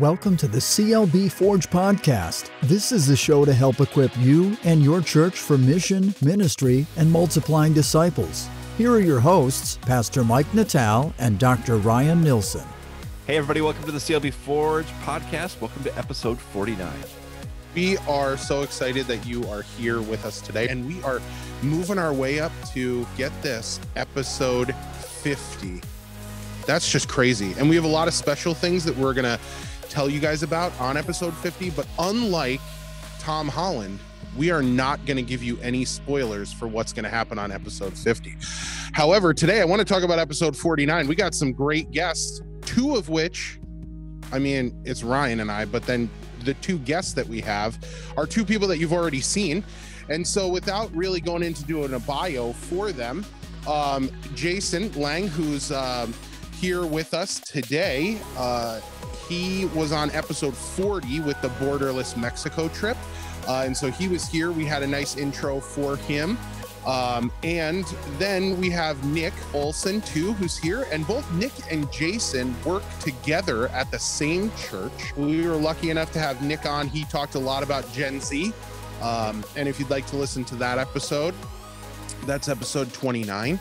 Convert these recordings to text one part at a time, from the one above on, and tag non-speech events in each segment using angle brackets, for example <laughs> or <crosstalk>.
Welcome to the CLB Forge podcast. This is the show to help equip you and your church for mission, ministry, and multiplying disciples. Here are your hosts, Pastor Mike Natal and Dr. Ryan Nilsson. Hey, everybody, welcome to the CLB Forge podcast. Welcome to episode 49. We are so excited that you are here with us today, and we are moving our way up to get this episode 50. That's just crazy. And we have a lot of special things that we're going to tell you guys about on episode 50. But unlike Tom Holland, we are not going to give you any spoilers for what's going to happen on episode 50. However, today I want to talk about episode 49. We got some great guests, two of which, I mean, it's Ryan and I, but then the two guests that we have are two people that you've already seen. And so, without really going into doing a bio for them, um, Jason Lang, who's um, here with us today, uh, he was on episode 40 with the Borderless Mexico trip. Uh, and so he was here. We had a nice intro for him. Um, and then we have Nick Olson too, who's here. And both Nick and Jason work together at the same church. We were lucky enough to have Nick on. He talked a lot about Gen Z. Um, and if you'd like to listen to that episode, that's episode 29.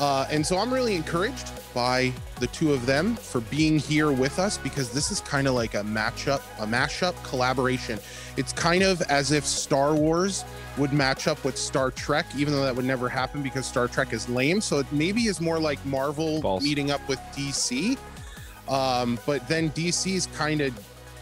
Uh, and so I'm really encouraged by the two of them for being here with us because this is kind of like a matchup, a mashup collaboration. It's kind of as if Star Wars would match up with Star Trek, even though that would never happen because Star Trek is lame. So it maybe is more like Marvel False. meeting up with DC. Um, but then DC is kind of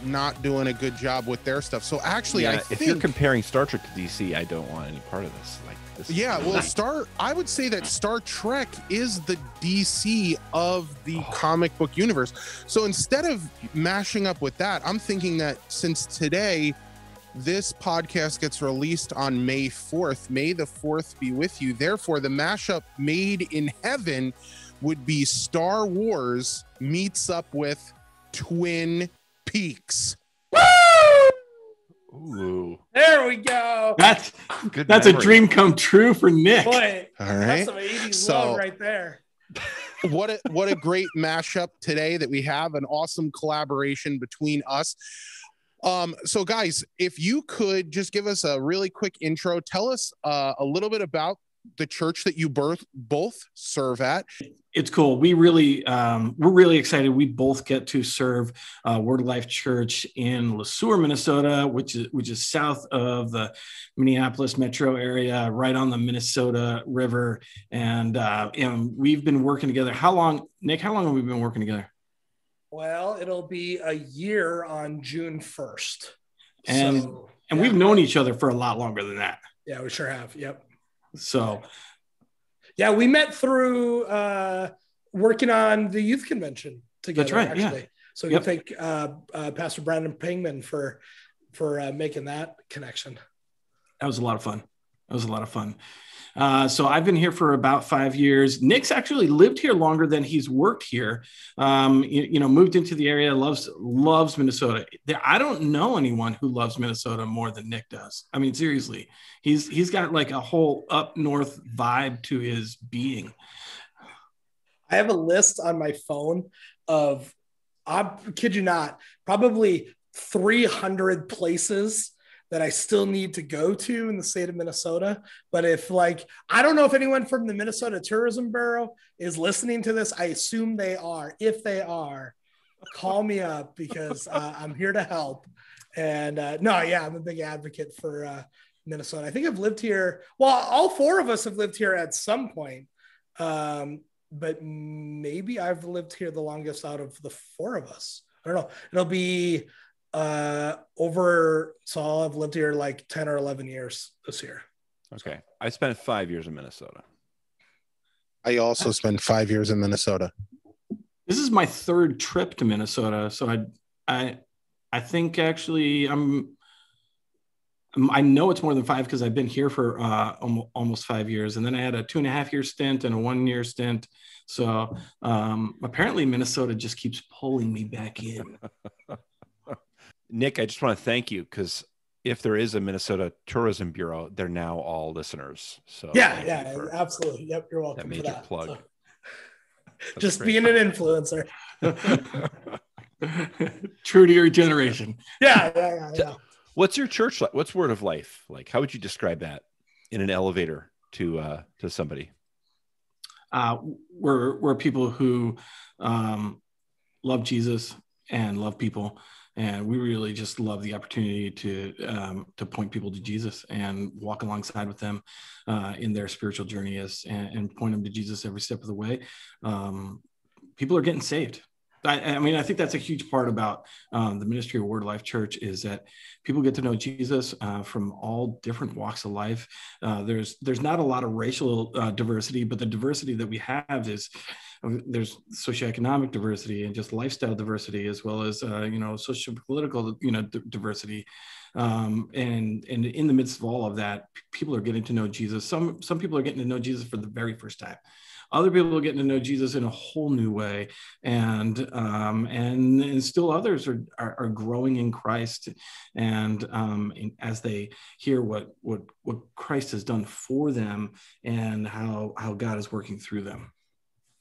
not doing a good job with their stuff. So actually, I Yeah, think if you're comparing Star Trek to DC, I don't want any part of this. Like this. Yeah, well, Star. I would say that Star Trek is the DC of the Oh. comic book universe. So instead of mashing up with that, I'm thinking that since today this podcast gets released on May 4th, May the 4th be with you. Therefore, the mashup made in heaven would be Star Wars meets up with Twin Peaks. Ooh, There we go. That's good. that's a dream come true for Nick. Boy, All that's right. some 80s So- love right there. what a what a great mashup today that we have an awesome collaboration between us um so guys if you could just give us a really quick intro tell us uh, a little bit about the church that you birth, both serve at It's cool. We really um, we're really excited. We both get to serve uh, Word of Life Church in Le Sueur, Minnesota, which is which is south of the Minneapolis metro area, right on the Minnesota River. And uh, and we've been working together. How long, Nick? How long have we been working together? Well, it'll be a year on June 1st. And- So, And yeah. we've known each other for a lot longer than that. Yeah, we sure have. Yep. So Yeah, we met through uh, working on the youth convention together. That's right, yeah. Actually. So Yep. thank uh, uh, Pastor Brandon Pingman for for uh, making that connection. that was a lot of fun. That was a lot of fun. Uh, so I've been here for about five years. Nick's actually lived here longer than he's worked here. Um, you, you know, moved into the area, loves loves Minnesota. There, I don't know anyone who loves Minnesota more than Nick does. I mean, seriously, he's he's got like a whole up north vibe to his being. I have a list on my phone of, I kid you not, probably 300 places that I still need to go to in the state of Minnesota. But if, like, I don't know if anyone from the Minnesota Tourism Bureau is listening to this, I assume they are. If they are, call me up because uh, <laughs> I'm here to help. And uh, no, yeah, I'm a big advocate for uh, Minnesota. I think I've lived here. Well, all four of us have lived here at some point. Um, but maybe I've lived here the longest out of the four of us. I don't know. It'll be uh over so I'll have lived here like 10 or 11 years this year. Okay, I spent five years in Minnesota. i also spent five years in minnesota This is my third trip to Minnesota, so I I I think actually I'm I know it's more than five because I've been here for uh, almost five years, and then I had a two and a half year stint and a one year stint. So um, apparently, Minnesota just keeps pulling me back in. <laughs> Nick, I just want to thank you because if there is a Minnesota Tourism Bureau, they're now all listeners. So yeah, yeah, for absolutely. Yep, you're welcome that for major that. plug. So, just great. being an influencer. <laughs> True to your generation. Yeah, yeah, yeah, yeah. What's your church like? What's Word of Life like? How would you describe that in an elevator to uh, to somebody? Uh, we're we're people who um, love Jesus and love people, and we really just love the opportunity to um, to point people to Jesus and walk alongside with them uh, in their spiritual journey as and, and, point them to Jesus every step of the way. Um, people are getting saved. I, I, mean, I think that's a huge part about um, the ministry of Word Life Church is that people get to know Jesus uh, from all different walks of life. Uh, there's there's not a lot of racial uh, diversity, but the diversity that we have is uh, there's socioeconomic diversity and just lifestyle diversity, as well as uh, you know social political you know d- diversity. Um, and and in the midst of all of that, people are getting to know Jesus. Some some people are getting to know Jesus for the very first time other people are getting to know Jesus in a whole new way, and um, and, and still others are, are, are growing in Christ, and um, as they hear what what what Christ has done for them and how how God is working through them.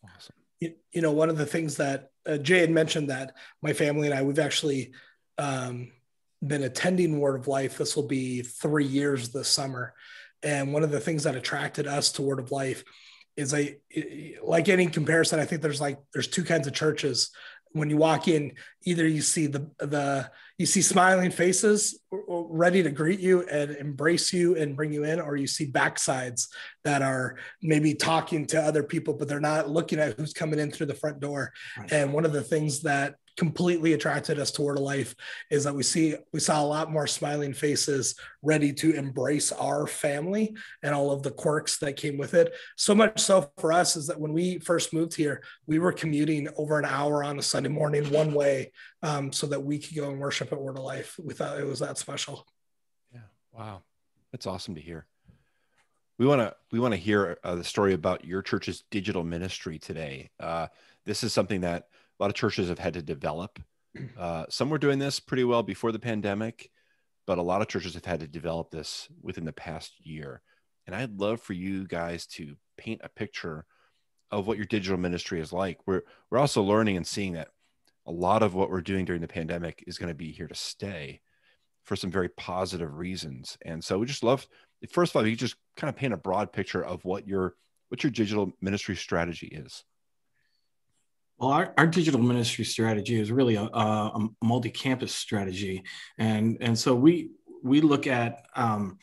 Awesome. You, you know, one of the things that uh, Jay had mentioned that my family and I we've actually um, been attending Word of Life. This will be three years this summer. And one of the things that attracted us to Word of Life is a like any comparison i think there's like there's two kinds of churches when you walk in either you see the the you see smiling faces ready to greet you and embrace you and bring you in or you see backsides that are maybe talking to other people but they're not looking at who's coming in through the front door right. and one of the things that completely attracted us to Word of Life is that we see we saw a lot more smiling faces ready to embrace our family and all of the quirks that came with it. So much so for us is that when we first moved here, we were commuting over an hour on a Sunday morning one way um, so that we could go and worship at Word of Life. We thought it was that special. Yeah. Wow. That's awesome to hear. We want to we want to hear uh, the story about your church's digital ministry today. Uh, this is something that a lot of churches have had to develop. Uh, some were doing this pretty well before the pandemic, but a lot of churches have had to develop this within the past year. And I'd love for you guys to paint a picture of what your digital ministry is like. We're we're also learning and seeing that a lot of what we're doing during the pandemic is going to be here to stay for some very positive reasons. And so we just love first of all, you just kind of paint a broad picture of what your what your digital ministry strategy is. Well, our, our digital ministry strategy is really a, a multi-campus strategy, and and so we we look at um,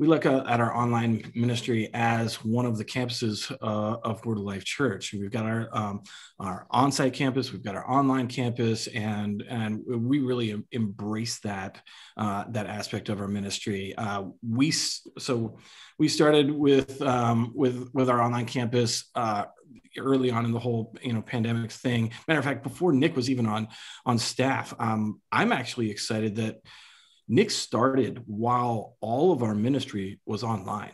we look at, our online ministry as one of the campuses uh, of Word of Life Church. We've got our um, our on-site campus, we've got our online campus, and and we really embrace that uh, that aspect of our ministry. Uh, we so we started with um, with with our online campus uh, early on in the whole you know pandemic thing. Matter of fact, before Nick was even on on staff, um, I'm actually excited that Nick started while all of our ministry was online.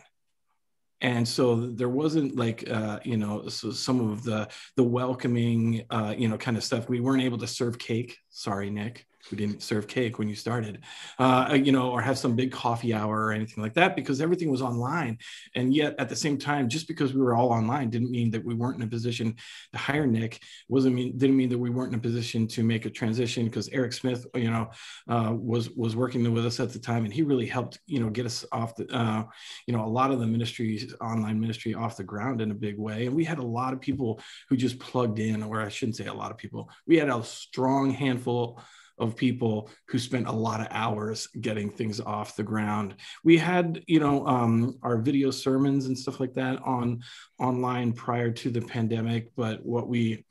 And so there wasn't like uh, you know so some of the the welcoming uh, you know kind of stuff. We weren't able to serve cake. Sorry, Nick we didn't serve cake when you started, uh, you know, or have some big coffee hour or anything like that because everything was online. And yet at the same time, just because we were all online didn't mean that we weren't in a position to hire Nick. wasn't mean didn't mean that we weren't in a position to make a transition because Eric Smith, you know, uh, was was working with us at the time, and he really helped, you know, get us off the, uh, you know, a lot of the ministries, online ministry off the ground in a big way. And we had a lot of people who just plugged in, or I shouldn't say a lot of people. We had a strong handful of people who spent a lot of hours getting things off the ground. We had, you know, um, our video sermons and stuff like that on online prior to the pandemic, but what we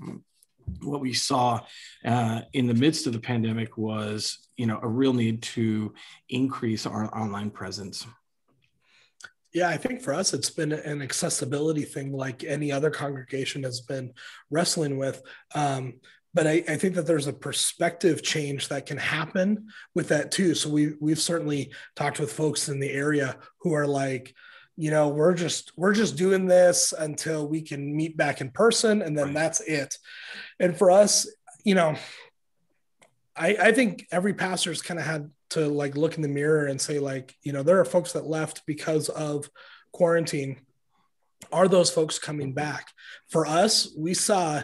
what we saw uh, in the midst of the pandemic was, you know, a real need to increase our online presence. Yeah, I think for us, it's been an accessibility thing like any other congregation has been wrestling with. Um, but I, I, think that there's a perspective change that can happen with that too. So we we've certainly talked with folks in the area who are like, you know, we're just we're just doing this until we can meet back in person, and then right. that's it. And for us, you know, I, I think every pastor's kind of had to like look in the mirror and say like, you know, there are folks that left because of quarantine. Are those folks coming mm-hmm. back? For us, we saw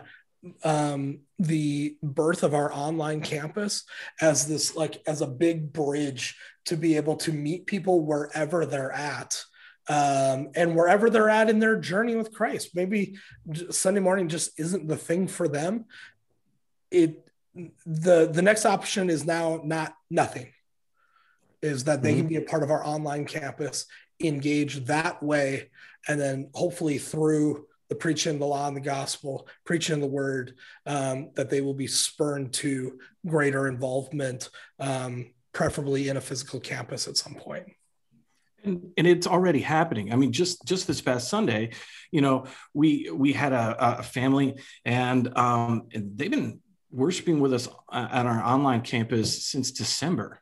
um, the birth of our online campus as this like as a big bridge to be able to meet people wherever they're at um, and wherever they're at in their journey with christ maybe sunday morning just isn't the thing for them it the the next option is now not nothing is that they mm-hmm. can be a part of our online campus engage that way and then hopefully through the preaching the law and the gospel preaching the word um, that they will be spurned to greater involvement um, preferably in a physical campus at some point. And, and, it's already happening. I mean just just this past sunday you know we we had a, a family and um they've been worshiping with us uh, at our online campus since december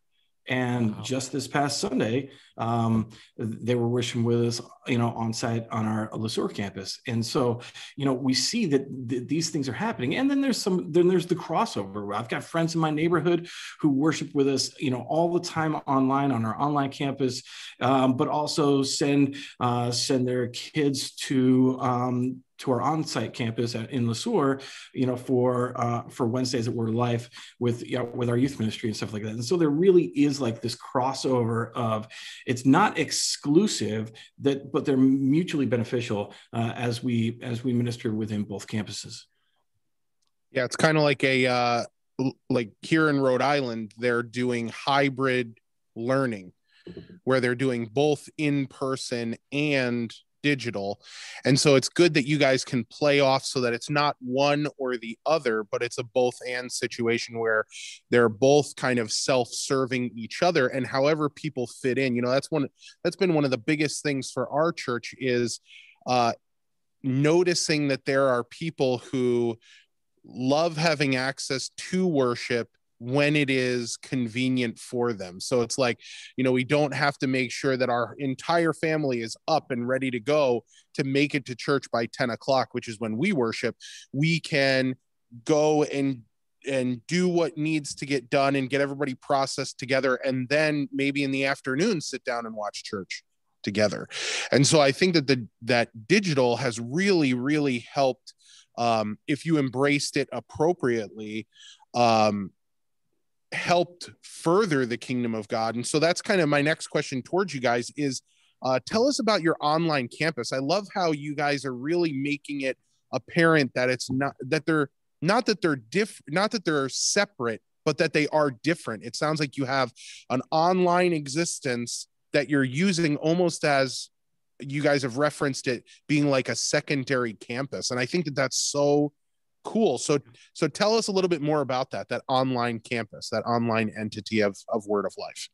and wow. just this past Sunday, um, they were wishing with us, you know, on site on our Le Sueur campus. And so, you know, we see that th- these things are happening. And then there's some, then there's the crossover. I've got friends in my neighborhood who worship with us, you know, all the time online on our online campus, um, but also send uh, send their kids to um, to our on-site campus at, in Le Sueur, you know, for uh, for Wednesdays at Word Life with you know, with our youth ministry and stuff like that. And so there really is like this crossover of it's not exclusive that, but they're mutually beneficial uh, as we as we minister within both campuses. Yeah, it's kind of like a uh, like here in Rhode Island, they're doing hybrid learning where they're doing both in person and digital. And so it's good that you guys can play off so that it's not one or the other, but it's a both and situation where they're both kind of self-serving each other and however people fit in. You know, that's one that's been one of the biggest things for our church is uh noticing that there are people who love having access to worship when it is convenient for them. So it's like, you know, we don't have to make sure that our entire family is up and ready to go to make it to church by 10 o'clock, which is when we worship. We can go and and do what needs to get done and get everybody processed together and then maybe in the afternoon sit down and watch church together and so i think that the that digital has really really helped um, if you embraced it appropriately um, helped further the kingdom of God. And so that's kind of my next question towards you guys is uh, tell us about your online campus. I love how you guys are really making it apparent that it's not that they're not that they're diff not that they're separate, but that they are different. It sounds like you have an online existence that you're using almost as you guys have referenced it being like a secondary campus. And I think that that's so cool. So so tell us a little bit more about that that online campus that online entity of of word of life.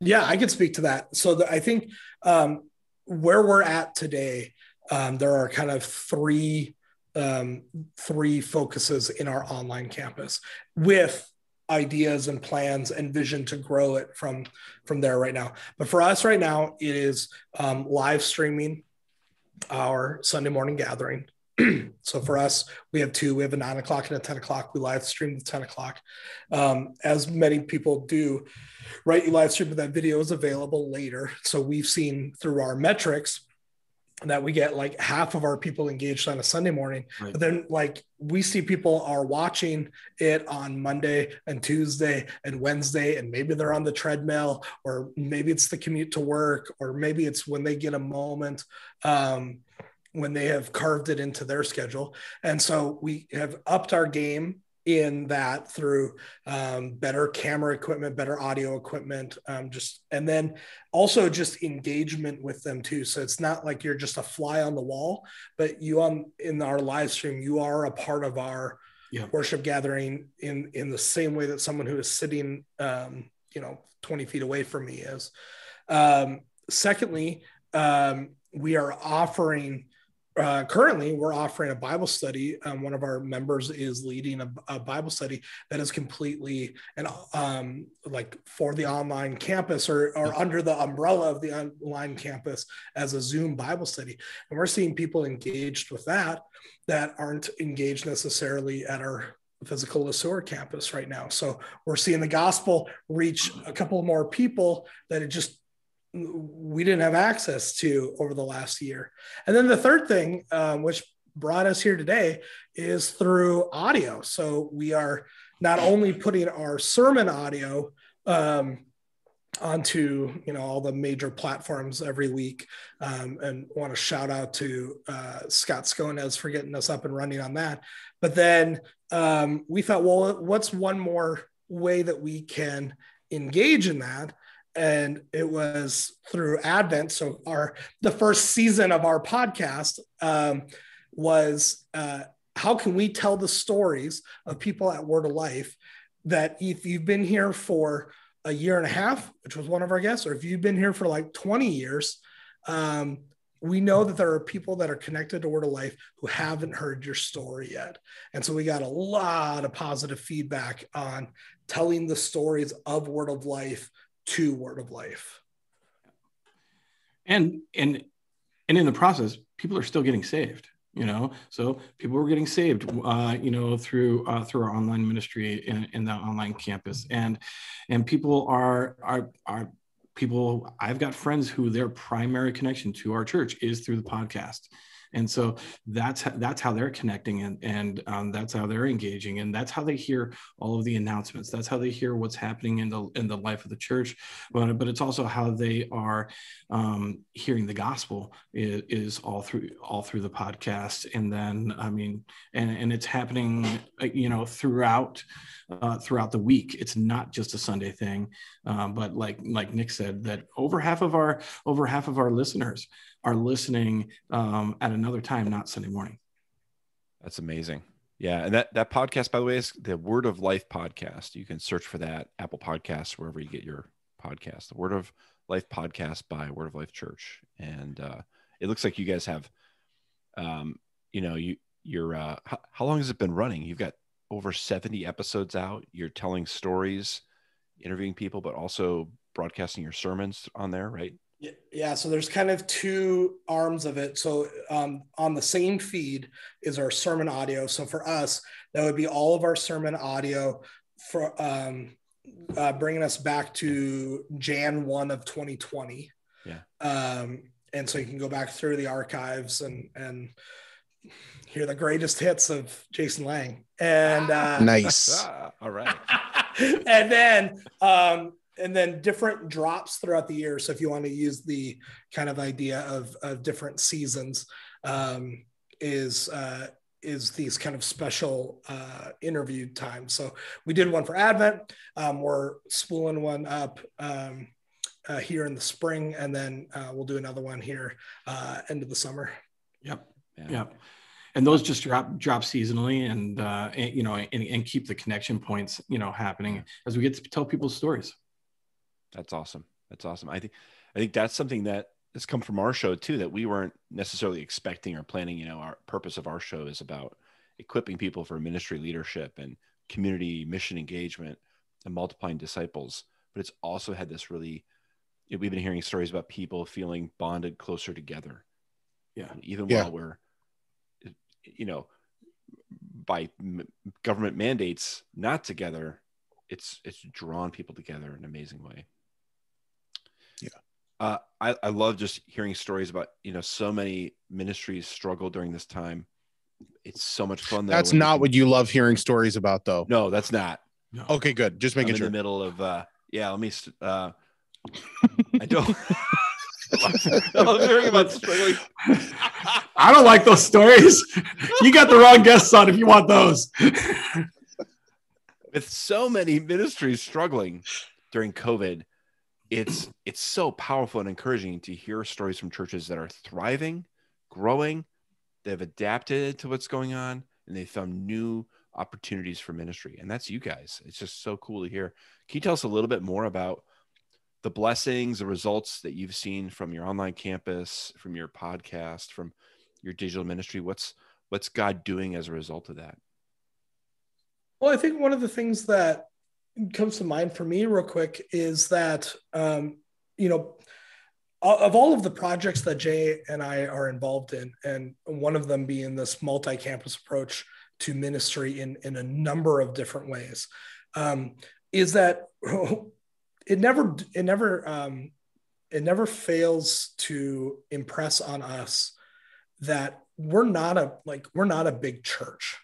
Yeah i can speak to that. So the, i think um, where we're at today um, there are kind of three um, three focuses in our online campus with ideas and plans and vision to grow it from from there right now. But for us right now it is um, live streaming our sunday morning gathering <clears throat> so for us, we have two. We have a nine o'clock and a 10 o'clock. We live stream the 10 o'clock. Um, as many people do, right? You live stream, but that video is available later. So we've seen through our metrics that we get like half of our people engaged on a Sunday morning. Right. But then like we see people are watching it on Monday and Tuesday and Wednesday, and maybe they're on the treadmill, or maybe it's the commute to work, or maybe it's when they get a moment. Um, when they have carved it into their schedule. And so we have upped our game in that through um, better camera equipment, better audio equipment, um, just and then also just engagement with them too. So it's not like you're just a fly on the wall, but you on in our live stream, you are a part of our yeah. worship gathering in in the same way that someone who is sitting, um, you know, 20 feet away from me is. Um, secondly, um, we are offering uh, currently we're offering a bible study um, one of our members is leading a, a bible study that is completely and um, like for the online campus or, or under the umbrella of the online campus as a zoom bible study. And we're seeing people engaged with that that aren't engaged necessarily at our physical Le Sueur campus right now. So we're seeing the gospel reach a couple more people that it just we didn't have access to over the last year. And then the third thing, um, which brought us here today is through audio. So we are not only putting our sermon audio um, onto you know all the major platforms every week um, and want to shout out to uh, scott scones for getting us up and running on that but then um, we thought well what's one more way that we can engage in that and it was through advent so our the first season of our podcast um, was uh, how can we tell the stories of people at word of life that if you've been here for a year and a half, which was one of our guests, or if you've been here for like 20 years, um, we know that there are people that are connected to Word of Life who haven't heard your story yet. And so we got a lot of positive feedback on telling the stories of Word of Life to Word of Life. And and and in the process, people are still getting saved you know? So people were getting saved uh, you know through uh, through our online ministry in, in the online campus. And and people are are are people i've got friends who their primary connection to our church is through the podcast and so that's that's how they're connecting and and um, that's how they're engaging. And that's how they hear all of the announcements. That's how they hear what's happening in the in the life of the church. But but it's also how they are um, hearing the gospel is, is, all through all through the podcast. And then i mean and and it's happening you know throughout uh, throughout the week. It's not just a sunday thing. Um, but like like nick said that over half of our over half of our listeners are listening um, at another time, not Sunday morning. That's amazing. Yeah, and that that podcast, by the way, is the Word of Life podcast. You can search for that Apple Podcasts wherever you get your podcast. The Word of Life podcast by Word of Life Church, and uh, it looks like you guys have, um, you know, you you're uh, how, how long has it been running? You've got over seventy episodes out. You're telling stories, interviewing people, but also broadcasting your sermons on there, right? Yeah, so there's kind of two arms of it. So um, on the same feed is our sermon audio. So for us, that would be all of our sermon audio for um, uh, bringing us back to Jan one of 2020. Yeah. Um, and so you can go back through the archives and and hear the greatest hits of Jason Lang. And uh, nice. <laughs> all right. <laughs> and then um, and then different drops throughout the year. So if you want to use the kind of idea of, of different seasons, um, is uh, is these kind of special uh, interview times. So we did one for Advent. Um, we're spooling one up um, uh, here in the spring, and then uh, we'll do another one here uh, end of the summer. Yep. Yeah. Yep. And those just drop drop seasonally, and, uh, and you know, and, and keep the connection points, you know, happening as we get to tell people's stories. That's awesome. That's awesome. I think I think that's something that has come from our show too that we weren't necessarily expecting or planning. You know, our purpose of our show is about equipping people for ministry leadership and community mission engagement and multiplying disciples. But it's also had this really we've been hearing stories about people feeling bonded closer together. Yeah. And even yeah. while we're you know by government mandates not together it's it's drawn people together in an amazing way. Uh, I, I love just hearing stories about, you know, so many ministries struggle during this time. It's so much fun. Though, that's not can... what you love hearing stories about though. No, that's not. No. Okay, good. Just making I'm sure. in the middle of, uh, yeah, let me, uh, I don't. <laughs> I hearing about struggling. <laughs> I don't like those stories. You got the wrong guests on if you want those. With so many ministries struggling during COVID, it's it's so powerful and encouraging to hear stories from churches that are thriving, growing, they've adapted to what's going on, and they found new opportunities for ministry. And that's you guys. It's just so cool to hear. Can you tell us a little bit more about the blessings, the results that you've seen from your online campus, from your podcast, from your digital ministry? What's what's God doing as a result of that? Well, I think one of the things that comes to mind for me real quick is that um, you know of all of the projects that Jay and I are involved in, and one of them being this multi-campus approach to ministry in in a number of different ways, um, is that <laughs> it never it never um, it never fails to impress on us that we're not a like we're not a big church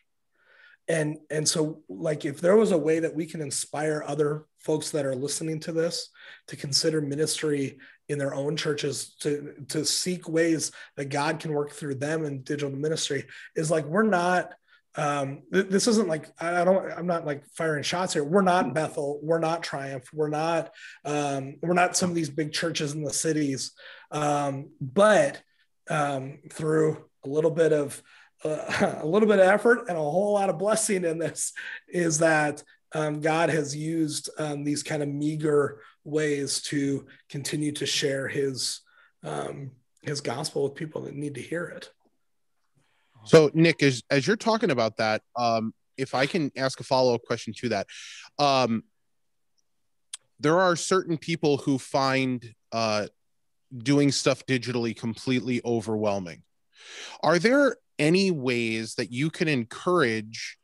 and and so like if there was a way that we can inspire other folks that are listening to this to consider ministry in their own churches to to seek ways that god can work through them in digital ministry is like we're not um th- this isn't like i don't i'm not like firing shots here. We're not bethel. We're not triumph. We're not um we're not some of these big churches in the cities. Um but um through a little bit of <laughs> a little bit of effort and a whole lot of blessing in this is that um, God has used um, these kind of meager ways to continue to share His um, His gospel with people that need to hear it. So, Nick, as as you're talking about that, um, if I can ask a follow up question to that, um, there are certain people who find uh, doing stuff digitally completely overwhelming. Are there any ways that you can encourage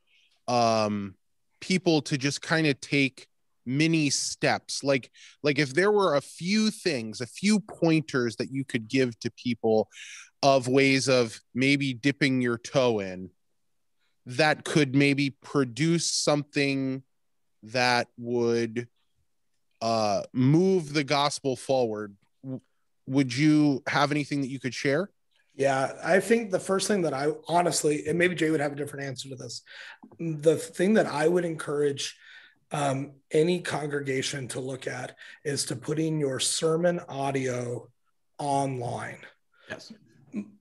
um, people to just kind of take mini steps. Like like if there were a few things a few pointers that you could give to people of ways of maybe dipping your toe in that could maybe produce something that would uh move the gospel forward would you have anything that you could share yeah, I think the first thing that I honestly, and maybe Jay would have a different answer to this. The thing that I would encourage um, any congregation to look at is to putting your sermon audio online. Yes.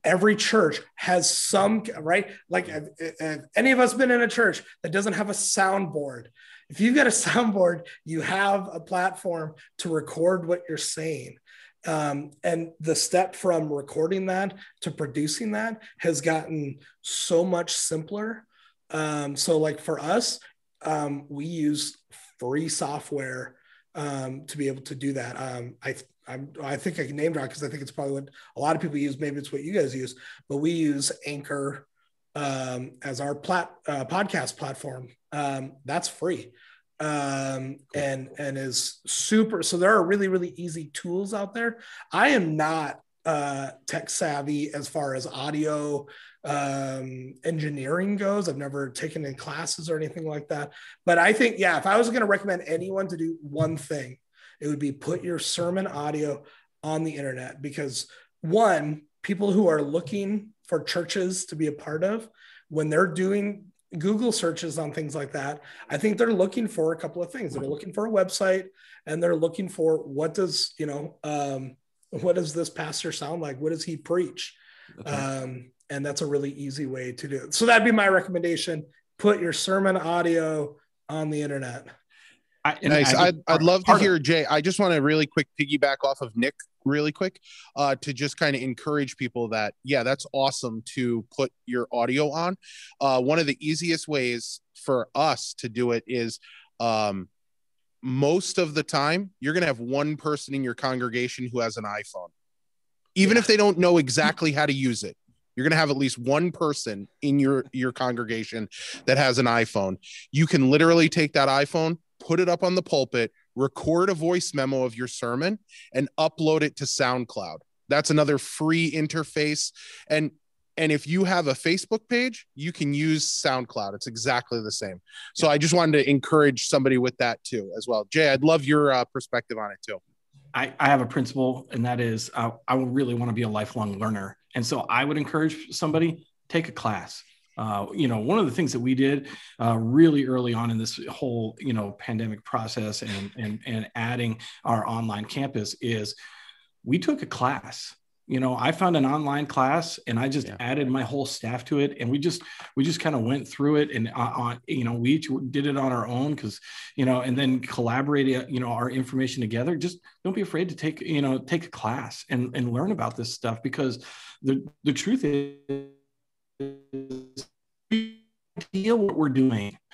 Every church has some, right? Like, have, have any of us been in a church that doesn't have a soundboard? If you've got a <laughs> soundboard, you have a platform to record what you're saying. Um, and the step from recording that to producing that has gotten so much simpler. Um, so, like for us, um, we use free software um, to be able to do that. Um, I I'm, i think I can name drop because I think it's probably what a lot of people use. Maybe it's what you guys use, but we use Anchor um, as our plat, uh, podcast platform. that's free um, and and is super. So there are really really easy tools out there. I am not uh, tech savvy as far as audio um, engineering goes. I've never taken in classes or anything like that. But I think yeah, if I was going to recommend anyone to do one thing, it would be put your sermon audio on the internet because one people who are looking for churches to be a part of when they're doing Google searches on things like that, I think they're looking for a couple of things. They're looking for a website and they're looking for what does, you know, um, what does this pastor sound like? What does he preach? Okay. Um, and that's a really easy way to do it. So that'd be my recommendation. Put your sermon audio on the internet. I, nice. I, would I'd love to hear Jay. I just want to really quick piggyback off of Nick really quick uh, to just kind of encourage people that yeah that's awesome to put your audio on. Uh, one of the easiest ways for us to do it is um, most of the time you're going to have one person in your congregation who has an iphone. Even yeah. if they don't know exactly how to use it you're going to have at least one person in your your congregation that has an iphone. You can literally take that iphone put it up on the pulpit record a voice memo of your sermon and upload it to SoundCloud. That's another free interface. And and if you have a Facebook page, you can use SoundCloud. It's exactly the same. So. I just wanted to encourage somebody with that too, as well. Jay, I'd love your uh, perspective on it too. I, I have a principle, and that is uh, I really want to be a lifelong learner. And so I would encourage somebody take a class uh, you know, one of the things that we did uh, really early on in this whole, you know, pandemic process and, and, and adding our online campus is we took a class you know i found an online class and i just yeah. added my whole staff to it and we just we just kind of went through it and uh, on you know we each did it on our own because you know and then collaborated you know our information together just don't be afraid to take you know take a class and and learn about this stuff because the the truth is idea what we're doing. <laughs>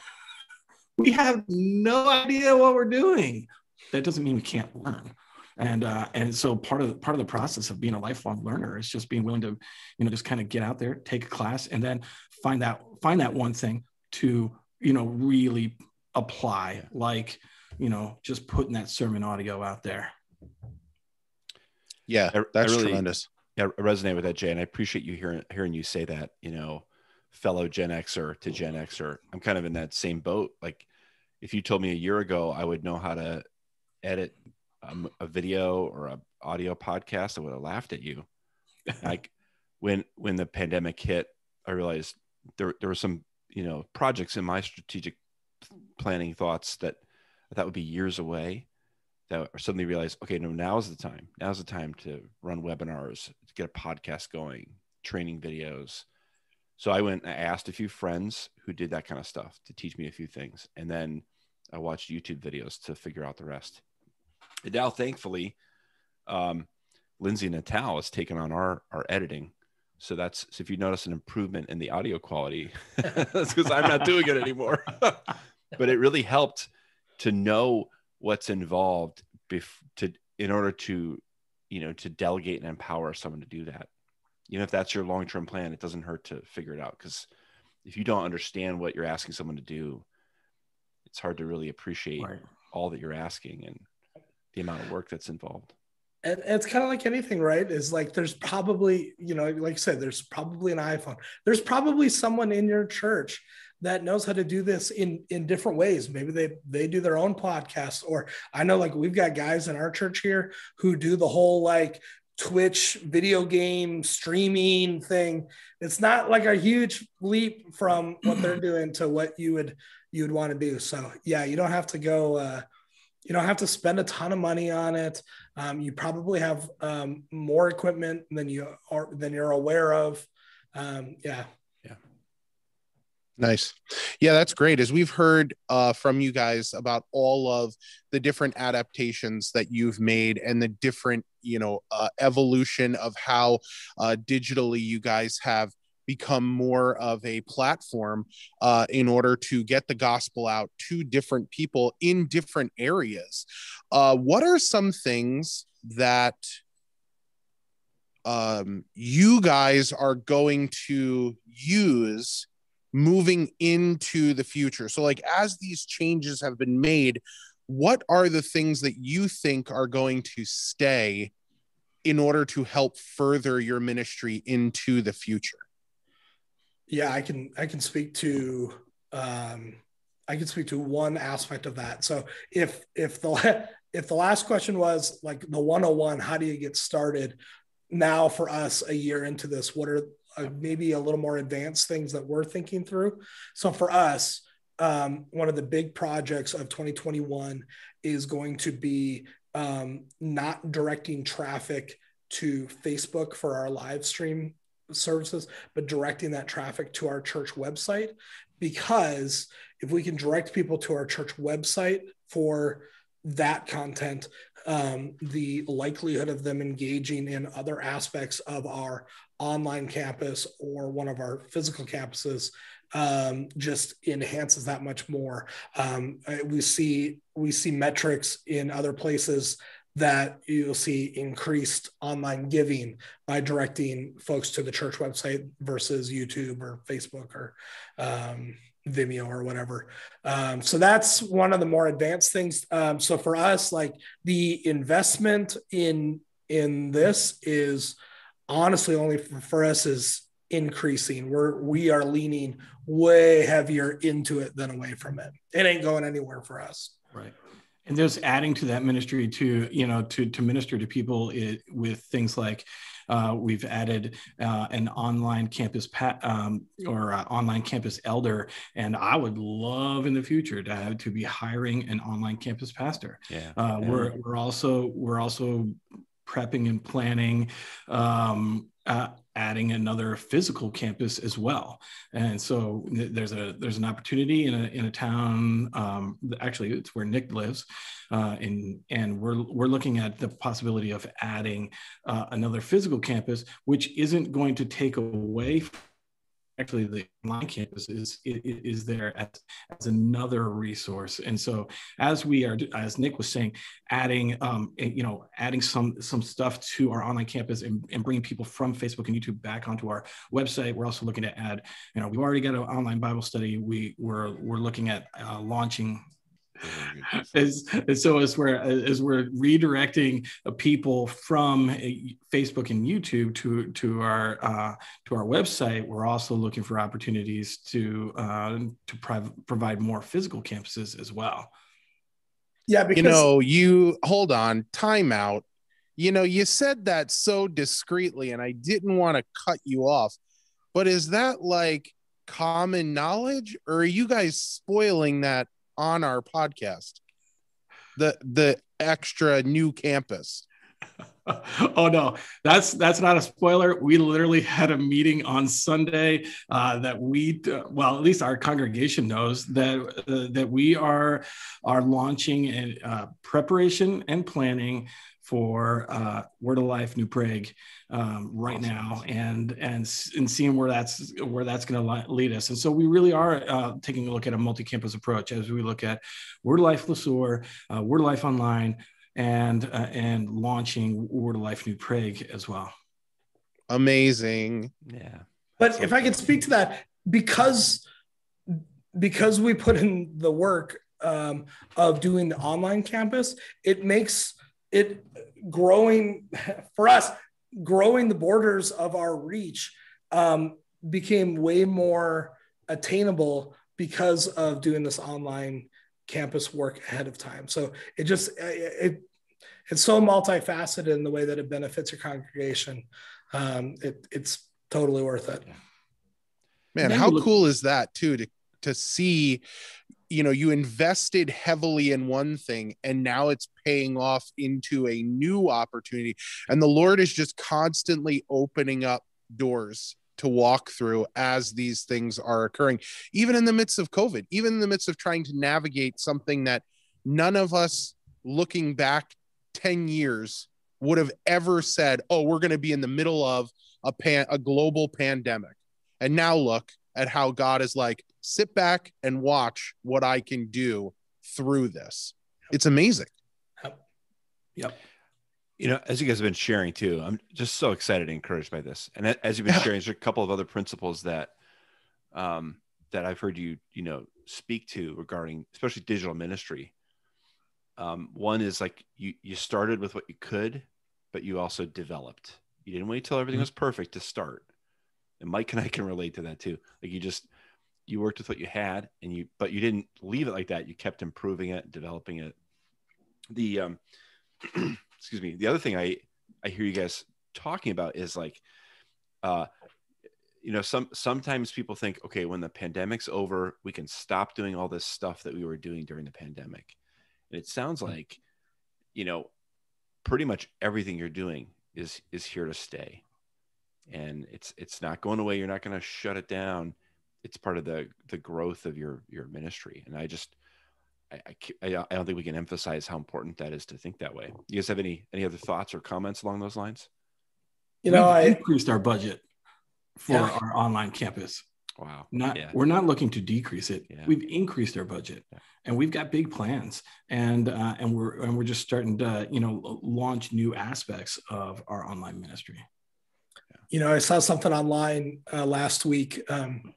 We have no idea what we're doing. That doesn't mean we can't learn. And uh, and so part of the, part of the process of being a lifelong learner is just being willing to, you know, just kind of get out there, take a class, and then find that find that one thing to you know really apply, like you know, just putting that sermon audio out there. Yeah, that's I really, tremendous. Yeah, I resonate with that, Jay, and I appreciate you hearing hearing you say that. You know, fellow Gen Xer to Gen Xer, I'm kind of in that same boat. Like, if you told me a year ago I would know how to edit um, a video or a audio podcast, I would have laughed at you. <laughs> like when when the pandemic hit, I realized there there were some you know projects in my strategic planning thoughts that I thought would be years away that suddenly realized, okay, no, now's the time. Now's the time to run webinars, get a podcast going, training videos. So I went, I asked a few friends who did that kind of stuff to teach me a few things. And then I watched YouTube videos to figure out the rest. And now, thankfully, um, Lindsay Natal has taken on our, our editing. So that's, so if you notice an improvement in the audio quality, <laughs> that's because I'm not doing it anymore. <laughs> but it really helped to know what's involved bef- to in order to you know to delegate and empower someone to do that. Even if that's your long-term plan it doesn't hurt to figure it out because if you don't understand what you're asking someone to do it's hard to really appreciate right. all that you're asking and the amount of work that's involved. And it's kind of like anything right? Is like there's probably you know like i said there's probably an iphone. There's probably someone in your church that knows how to do this in in different ways. Maybe they they do their own podcast or i know like we've got guys in our church here who do the whole like twitch video game streaming thing. It's not like a huge leap from what they're <clears throat> doing to what you would you would want to do. So yeah you don't have to go uh you don't have to spend a ton of money on it. Um, you probably have um, more equipment than you are than you're aware of. Um, yeah Nice. Yeah, that's great. As we've heard uh, from you guys about all of the different adaptations that you've made and the different, you know, uh, evolution of how uh, digitally you guys have become more of a platform uh, in order to get the gospel out to different people in different areas. Uh, what are some things that um, you guys are going to use? Moving into the future. So, like, as these changes have been made, what are the things that you think are going to stay in order to help further your ministry into the future? Yeah, I can I can speak to um, I can speak to one aspect of that. So if if the <laughs> if the last question was like the 101, how do you get started? Now for us a year into this, what are uh, maybe a little more advanced things that we're thinking through. So for us, um, one of the big projects of 2021 is going to be um, not directing traffic to Facebook for our live stream services, but directing that traffic to our church website. Because if we can direct people to our church website for that content, um, the likelihood of them engaging in other aspects of our online campus or one of our physical campuses um, just enhances that much more. Um, we see we see metrics in other places that you'll see increased online giving by directing folks to the church website versus YouTube or Facebook or um, Vimeo or whatever. Um, so that's one of the more advanced things. Um, so for us, like the investment in in this is honestly only for, for us is increasing. We're we are leaning way heavier into it than away from it. It ain't going anywhere for us. Right. And there's adding to that ministry to you know to to minister to people it, with things like uh, we've added uh, an online campus pa- um, or uh, online campus elder, and I would love in the future to have, to be hiring an online campus pastor. Yeah. Uh, yeah. We're we're also we're also prepping and planning um, uh, adding another physical campus as well. And so there's a there's an opportunity in a in a town. Um, actually, it's where Nick lives, uh, in, and we're we're looking at the possibility of adding uh, another physical campus, which isn't going to take away actually the online campus is is there as, as another resource. And so as we are as nick was saying adding um, you know adding some some stuff to our online campus and, and bringing people from facebook and youtube back onto our website we're also looking to add you know we've already got an online bible study. We we're we're looking at uh, launching <laughs> as, as so as we're as we're redirecting people from Facebook and YouTube to to our uh, to our website, we're also looking for opportunities to uh, to prov- provide more physical campuses as well. Yeah, because you know, you hold on, timeout. You know, you said that so discreetly, and I didn't want to cut you off, but is that like common knowledge, or are you guys spoiling that on our podcast? The the extra new campus. <laughs> oh no, that's that's not a spoiler. We literally had a meeting on Sunday uh, that we, uh, well, at least our congregation knows that uh, that we are are launching a uh, preparation and planning for uh, Word of Life New Prague um, right awesome. now, and and and seeing where that's where that's going to lead us. And so we really are uh, taking a look at a multi-campus approach as we look at Word of Life Le Sueur, uh, Word of Life Online, and uh, and launching Word of Life New Prague as well. Amazing. Yeah. But if I could speak to that, because because we put in the work um, of doing the online campus, it makes it growing for us, growing the borders of our reach um, became way more attainable because of doing this online campus work ahead of time. So it just it it's so multifaceted in the way that it benefits your congregation. Um, it, it's totally worth it. Man, how cool is that too to to see you know you invested heavily in one thing and now it's paying off into a new opportunity and the lord is just constantly opening up doors to walk through as these things are occurring, even in the midst of COVID, even in the midst of trying to navigate something that none of us looking back 10 years would have ever said, oh, we're going to be in the middle of a pan a global pandemic. And now look at how God is like, sit back and watch what I can do through this. It's amazing. Yep. Yep you know, as you guys have been sharing too, I'm just so excited and encouraged by this. And as you've been sharing, there's a couple of other principles that, um, that I've heard you, you know, speak to regarding, especially digital ministry. Um, one is like you, you started with what you could, but you also developed. You didn't wait till everything mm-hmm. was perfect to start. And Mike and I can relate to that too. Like you just, you worked with what you had and you, but you didn't leave it like that. You kept improving it, developing it. The, um, <clears throat> excuse me the other thing i i hear you guys talking about is like uh you know some sometimes people think okay when the pandemic's over we can stop doing all this stuff that we were doing during the pandemic and it sounds hmm. like you know pretty much everything you're doing is is here to stay and it's it's not going away you're not going to shut it down it's part of the the growth of your your ministry and i just I, I, I don't think we can emphasize how important that is to think that way. You guys have any any other thoughts or comments along those lines? You know, We've I increased our budget for yeah. our online campus. Wow. Not yeah. we're not looking to decrease it. Yeah. We've increased our budget. And we've got big plans and uh, and we're and we're just starting to, you know, launch new aspects of our online ministry. You know, I saw something online uh, last week um,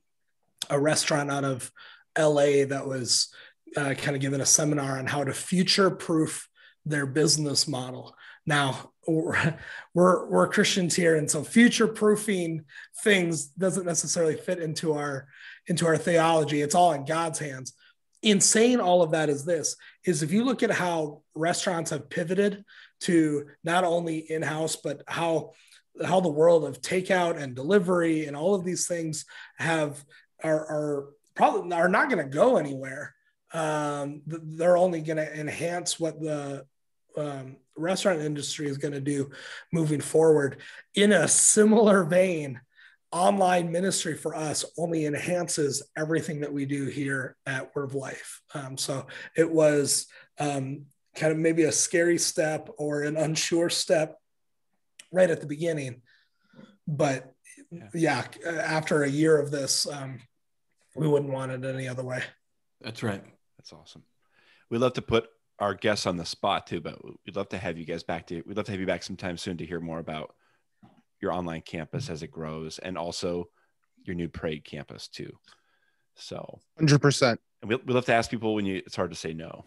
a restaurant out of LA that was uh, kind of given a seminar on how to future proof their business model. Now, we're, <laughs> we're, we're Christians here, and so future proofing things doesn't necessarily fit into our into our theology. It's all in God's hands. In saying all of that is this is if you look at how restaurants have pivoted to not only in-house, but how how the world of takeout and delivery and all of these things have are, are probably are not going to go anywhere um, they're only going to enhance what the um, restaurant industry is going to do moving forward. In a similar vein, online ministry for us only enhances everything that we do here at Word of Life. Um, so it was um, kind of maybe a scary step or an unsure step right at the beginning. But yeah, yeah after a year of this, um, we wouldn't want it any other way. That's right. That's awesome. We love to put our guests on the spot too, but we'd love to have you guys back to. We'd love to have you back sometime soon to hear more about your online campus as it grows, and also your New Prague campus too. So, hundred percent. And we we love to ask people when you. It's hard to say no.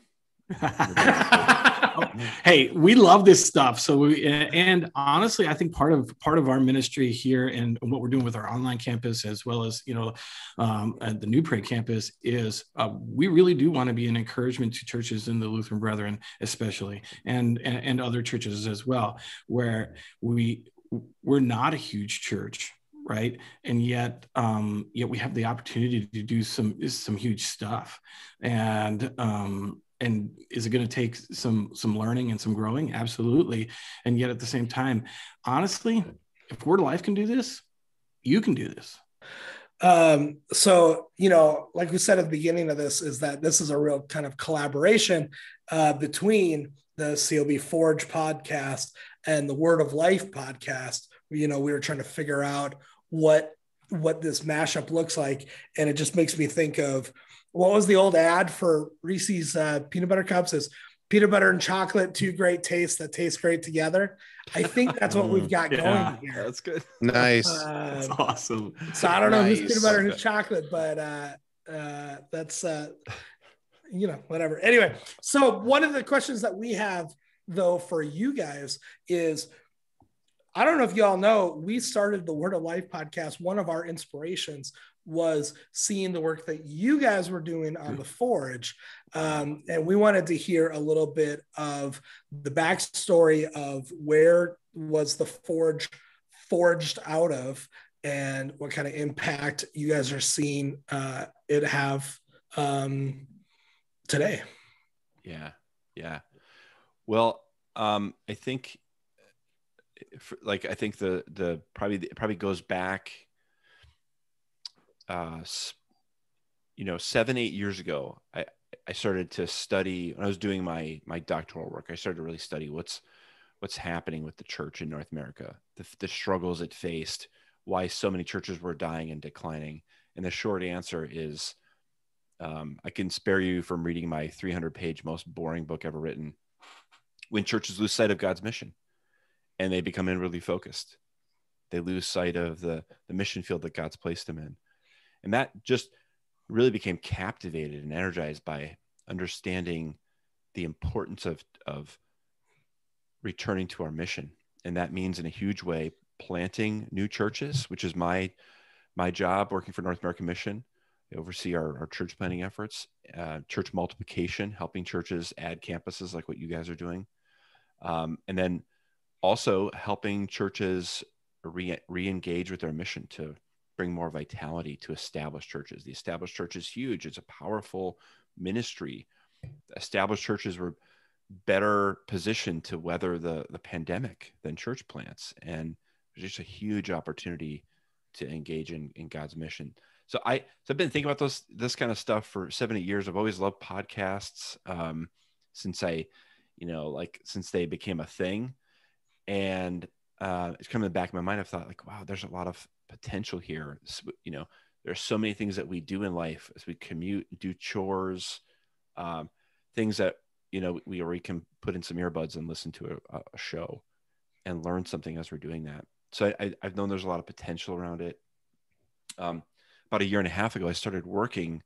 <laughs> hey, we love this stuff. So we and honestly, I think part of part of our ministry here and what we're doing with our online campus as well as you know um, the New Prague campus is uh, we really do want to be an encouragement to churches in the Lutheran Brethren, especially and, and and other churches as well, where we we're not a huge church right and yet um yet we have the opportunity to do some some huge stuff and um and is it going to take some some learning and some growing? Absolutely. And yet at the same time honestly if word of life can do this you can do this. Um so you know like we said at the beginning of this is that this is a real kind of collaboration uh, between the clb forge podcast and the word of life podcast. You know we were trying to figure out what what this mashup looks like. And it just makes me think of what was the old ad for Reese's uh, peanut butter cups? Is peanut butter and chocolate, two great tastes that taste great together. I think that's what we've got <laughs> yeah, going here. That's good. Nice. Uh, that's awesome. So I don't know who's peanut butter and who's chocolate, but uh, uh, that's uh, you know whatever. Anyway, so one of the questions that we have though for you guys is I don't know if y'all know, we started the Word of Life podcast. One of our inspirations was seeing the work that you guys were doing on the Forge. Um, and we wanted to hear a little bit of the backstory of where was the Forge forged out of and what kind of impact you guys are seeing uh, it have um, today. Yeah. Yeah. Well, um, I think like I think the the probably it probably goes back uh, you know, seven, eight years ago, I, I started to study when I was doing my, my doctoral work, I started to really study what's, what's happening with the church in North America, the, the struggles it faced, why so many churches were dying and declining. And the short answer is, um, I can spare you from reading my 300 page most boring book ever written. When churches lose sight of God's mission and they become inwardly focused, they lose sight of the, the mission field that God's placed them in and that just really became captivated and energized by understanding the importance of of returning to our mission. And that means in a huge way planting new churches which is my my job working for north american mission. I oversee our, our church planting efforts uh, church multiplication helping churches add campuses like what you guys are doing. Um, and then also helping churches re- re-engage with their mission to bring more vitality to established churches. The established church is huge. It's a powerful ministry. Established churches were better positioned to weather the the pandemic than church plants, and there's just a huge opportunity to engage in, in God's mission. So I so I've been thinking about this this kind of stuff for seven eight years. I've always loved podcasts um, since I, you know, like since they became a thing, and uh, it's come in the back of my mind. I've thought like, wow, there's a lot of potential here. You know, there's so many things that we do in life as we commute, do chores, um, things that you know we already can put in some earbuds and listen to a, a show and learn something as we're doing that. So I, have known there's a lot of potential around it. Um, about a year and a half ago, I started working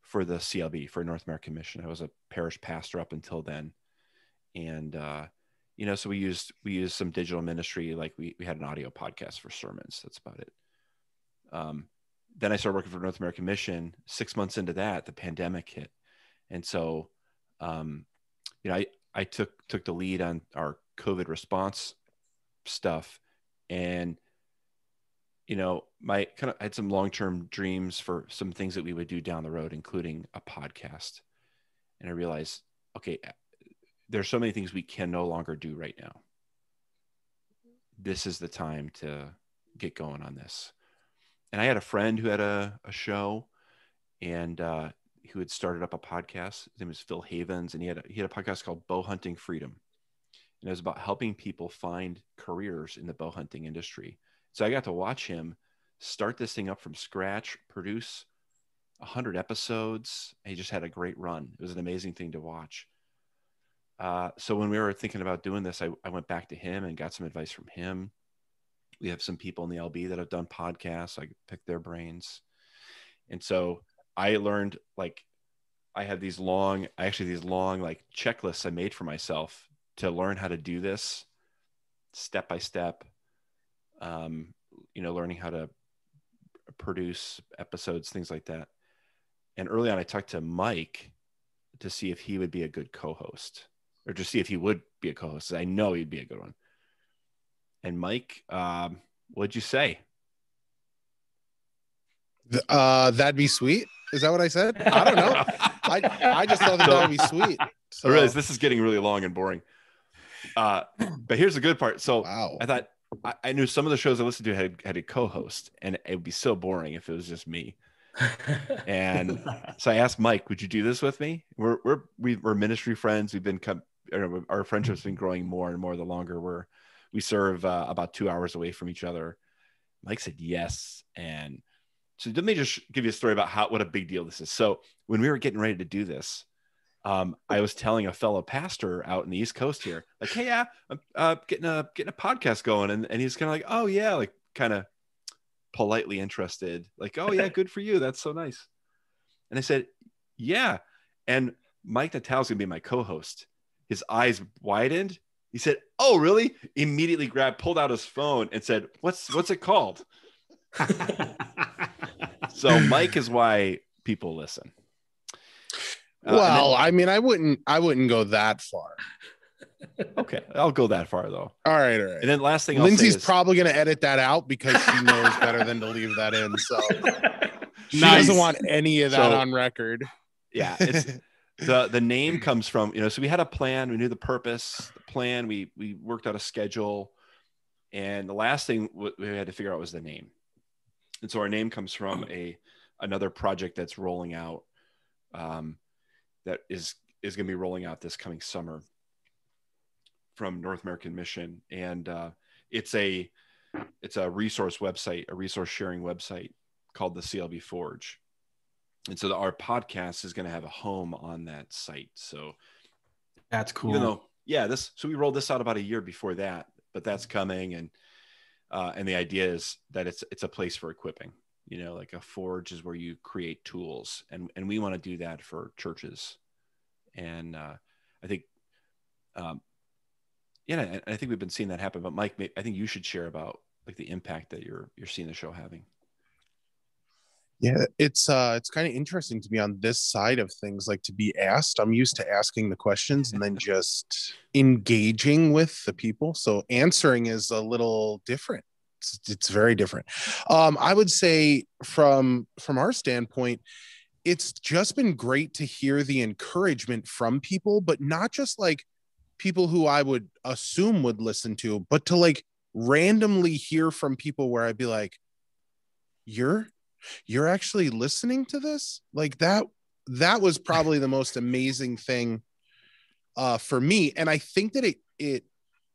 for the CLB for North American Mission. I was a parish pastor up until then, and uh, you know so we used we used some digital ministry like we, we had an audio podcast for sermons. That's about it. Um, then i started working for north american mission. Six months into that the pandemic hit. And so um, you know i i took took the lead on our covid response stuff. And you know my kind of I had some long-term dreams for some things that we would do down the road including a podcast. And i realized okay there's so many things we can no longer do right now. This is the time to get going on this. And I had a friend who had a, a show and uh, who had started up a podcast. His name was Phil Havens, and he had a, he had a podcast called Bow Hunting Freedom. And it was about helping people find careers in the bow hunting industry. So I got to watch him start this thing up from scratch, produce 100 episodes. He just had a great run. It was an amazing thing to watch. Uh, so when we were thinking about doing this, I, I went back to him and got some advice from him. We have some people in the LB that have done podcasts. I picked their brains. And so I learned like I had these long, actually these long like checklists I made for myself to learn how to do this step by step. Um, you know, learning how to produce episodes, things like that. And early on, I talked to Mike to see if he would be a good co-host, or to see if he would be a co-host. I know he'd be a good one. And Mike, um, what'd you say? Uh, that'd be sweet. Is that what I said? I don't know. <laughs> I I just thought that that'd be sweet. <laughs> So. I realize this is getting really long and boring. Uh, but here's the good part. So wow. I thought I, I, knew some of the shows I listened to had had a co-host, and it would be so boring if it was just me. <laughs> and so I asked Mike, "Would you do this with me? We're we're we, are we are ministry friends. We've been come, our friendship's been growing more and more the longer we're we serve uh, about two hours away from each other." Mike said yes, and so let me just give you a story about how what a big deal this is. So when we were getting ready to do this, um, I was telling a fellow pastor out in the East Coast here, like, "Hey, yeah, I'm uh, getting a getting a podcast going," and and he's kind of like, "Oh yeah," like kind of politely interested, like, "Oh yeah, <laughs> good for you, that's so nice." And I said, "Yeah," and Mike Natal's gonna be my co-host. His eyes widened. He said, "Oh, really?" Immediately grabbed, pulled out his phone, and said, "What's what's it called?" <laughs> so Mike is why people listen. Uh, well, then, I mean, I wouldn't, I wouldn't go that far. okay, I'll go that far though. All right, all right. And then last thing, Lindsay's is, probably going to edit that out because she knows better than to leave that in. So <laughs> she nice. doesn't want any of that so, on record. Yeah, it's <laughs> the the <laughs> name comes from you know. So we had a plan. We knew the purpose, the plan. We we worked out a schedule, and the last thing we had to figure out was the name. And so our name comes from a another project that's rolling out. Um, that is is going to be rolling out this coming summer from North American Mission, and uh, it's a it's a resource website, a resource sharing website called the CLB Forge, and so the, our podcast is going to have a home on that site. So that's cool. Even though, yeah, this so we rolled this out about a year before that, but that's coming, and uh, and the idea is that it's it's a place for equipping you know like a forge is where you create tools and and we want to do that for churches and uh, i think um, yeah i think we've been seeing that happen but mike i think you should share about like the impact that you're you're seeing the show having yeah it's uh it's kind of interesting to be on this side of things like to be asked i'm used to asking the questions and then just engaging with the people so answering is a little different it's, it's very different. Um, I would say from from our standpoint, it's just been great to hear the encouragement from people, but not just like people who I would assume would listen to, but to like randomly hear from people where I'd be like, "You're you're actually listening to this?" Like that that was probably the most amazing thing uh for me and I think that it it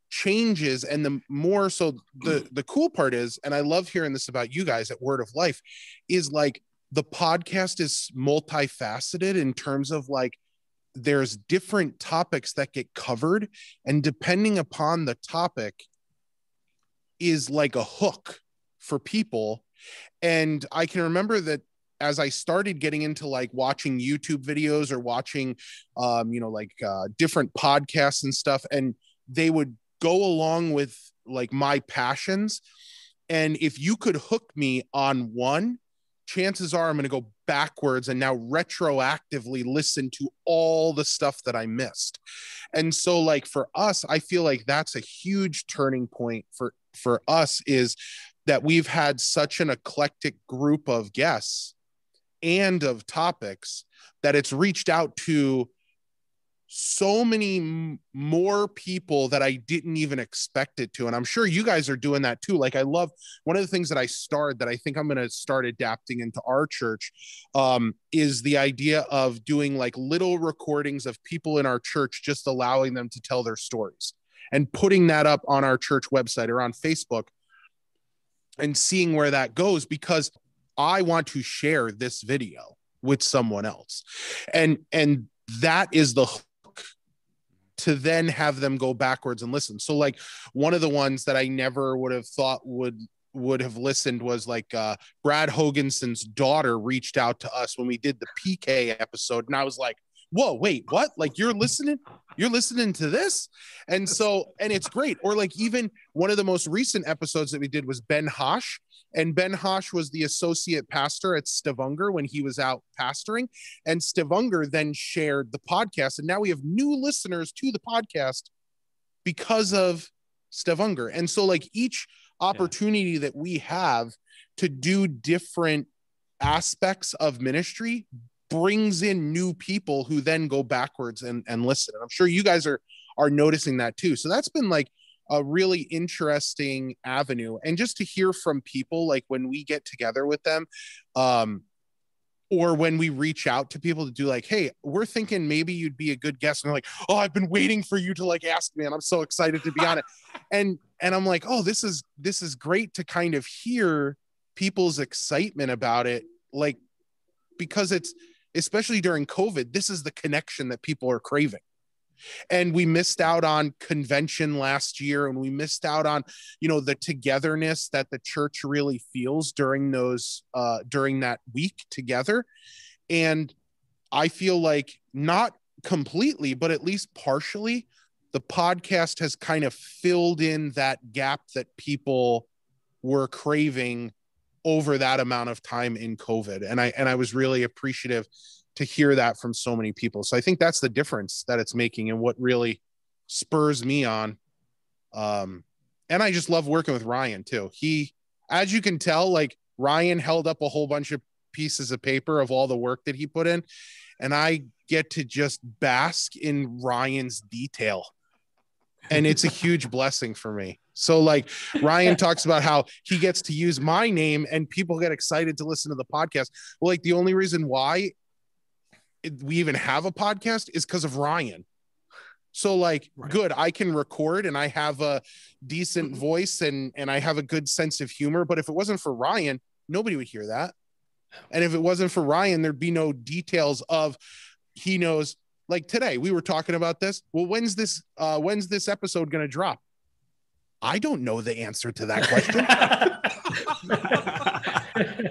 changes and the more so the the cool part is and i love hearing this about you guys at word of life is like the podcast is multifaceted in terms of like there's different topics that get covered and depending upon the topic is like a hook for people and i can remember that as I started getting into like watching YouTube videos or watching, um, you know, like uh, different podcasts and stuff, and they would go along with like my passions. And if you could hook me on one, chances are I'm going to go backwards and now retroactively listen to all the stuff that I missed. And so like for us, I feel like that's a huge turning point for for us is that we've had such an eclectic group of guests and of topics that it's reached out to so many m- more people that I didn't even expect it to. And I'm sure you guys are doing that too. Like, I love one of the things that I started that I think I'm going to start adapting into our church um, is the idea of doing like little recordings of people in our church, just allowing them to tell their stories and putting that up on our church website or on Facebook and seeing where that goes because I want to share this video with someone else. And, and, that is the hook to then have them go backwards and listen. So like one of the ones that I never would have thought would would have listened was like uh, Brad Hoganson's daughter reached out to us when we did the PK episode, and I was like, "Whoa, wait, what? Like you're listening? You're listening to this?" And so, and it's great. Or like even one of the most recent episodes that we did was Ben Hosh, and Ben Hosh was the associate pastor at Stavanger when he was out pastoring, and Stavanger then shared the podcast, and now we have new listeners to the podcast because of Stavanger. And so, like each opportunity yeah. that we have to do different aspects of ministry brings in new people who then go backwards and, and listen. And I'm sure you guys are are noticing that too. So that's been like a really interesting avenue. And just to hear from people like when we get together with them, um, or when we reach out to people to do like, hey, we're thinking maybe you'd be a good guest. And they're like, oh, I've been waiting for you to like ask me, and I'm so excited to be on it. <laughs> And and I'm like, oh, this is this is great to kind of hear people's excitement about it, like because it's especially during COVID, this is the connection that people are craving. And we missed out on convention last year and we missed out on you know the togetherness that the church really feels during those uh during that week together. And i feel like not completely but at least partially the podcast has kind of filled in that gap that people were craving over that amount of time in covid and i and i was really appreciative to hear that from so many people. So I think that's the difference that it's making and what really spurs me on. Um, and I just love working with Ryan too. He, as you can tell, like Ryan held up a whole bunch of pieces of paper of all the work that he put in, and I get to just bask in Ryan's detail. And it's a huge blessing for me. So, like Ryan <laughs> talks about how he gets to use my name and people get excited to listen to the podcast. Well, like the only reason why we even have a podcast is because of Ryan. So like right. good, I can record and I have a decent mm-hmm. voice and and I have a good sense of humor, but if it wasn't for Ryan, nobody would hear that. And if it wasn't for Ryan, there'd be no details of he knows like today we were talking about this. Well, when's this uh when's this episode going to drop? I don't know the answer to that question.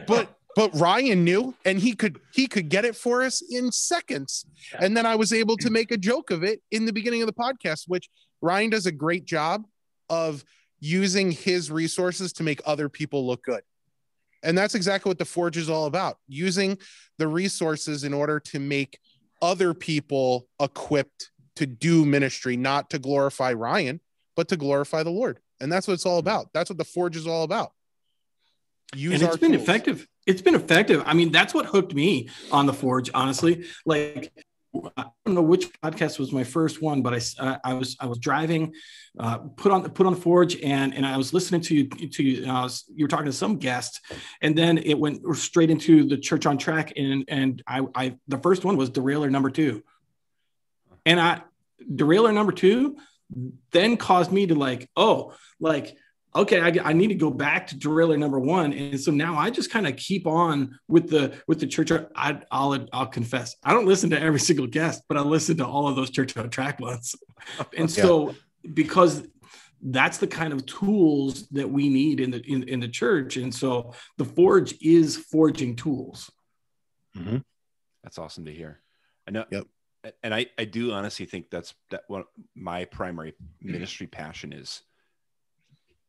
<laughs> but but Ryan knew and he could he could get it for us in seconds. And then I was able to make a joke of it in the beginning of the podcast, which Ryan does a great job of using his resources to make other people look good. And that's exactly what the Forge is all about using the resources in order to make other people equipped to do ministry, not to glorify Ryan, but to glorify the Lord. And that's what it's all mm-hmm. about. That's what the Forge is all about. Use and it's been tools. effective it's been effective. I mean, that's what hooked me on the Forge. Honestly, like I don't know which podcast was my first one, but I uh, I was I was driving, uh, put on put on the Forge, and and I was listening to you to uh, you were talking to some guest, and then it went straight into the Church on Track, and and I I the first one was Derailer number two, and I Derailer number two then caused me to like oh like okay, I, I, need to go back to Derailer number one. And so now I just kind of keep on with the with the church. I, will I'll confess, I don't listen to every <laughs> single guest, but I listen to all of those church track ones. <laughs> And so yeah. because that's the kind of tools that we need in the in, in the church. And so the forge is forging tools. Mm-hmm. That's awesome to hear. I know. Yep. And I, I do honestly think that's that what my primary ministry passion is